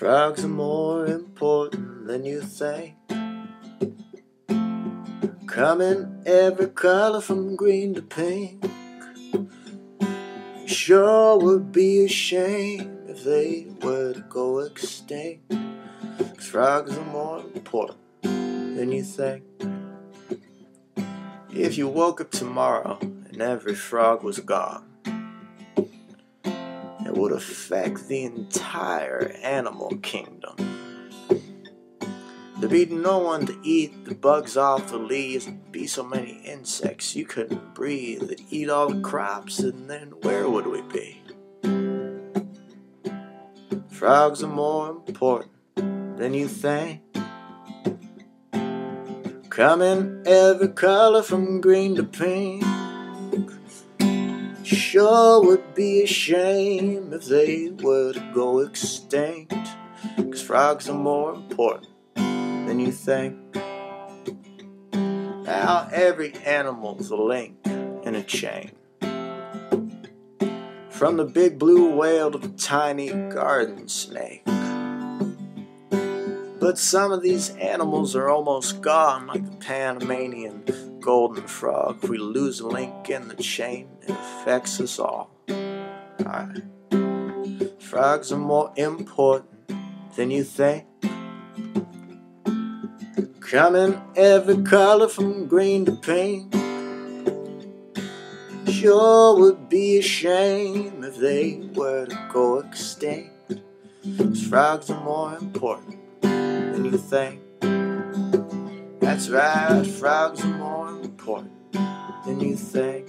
Frogs are more important than you think. Come in every color from green to pink. Sure would be a shame if they were to go extinct. Frogs are more important than you think. If you woke up tomorrow and every frog was gone, would affect the entire animal kingdom. There'd be no one to eat the bugs off the leaves, be so many insects you couldn't breathe that eat all the crops, and then where would we be? Frogs are more important than you think. Come in every color from green to pink. Sure would be a shame if they were to go extinct. Cause frogs are more important than you think. Now every animal's a link in a chain. From the big blue whale to the tiny garden snake. But some of these animals are almost gone, like the Panamanian golden frog. If we lose a link in the chain, it affects us all. Alright. Frogs are more important than you think. Come in every color from green to pink. Sure would be a shame if they were to go extinct. Frogs are more important than you think. That's right, frogs are more important than you think.